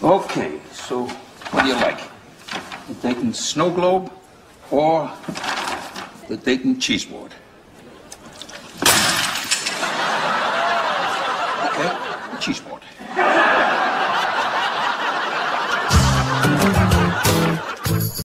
Okay, so what do you like? The Dayton Snow Globe or the Dayton Cheese Board? Okay, the Cheese Board.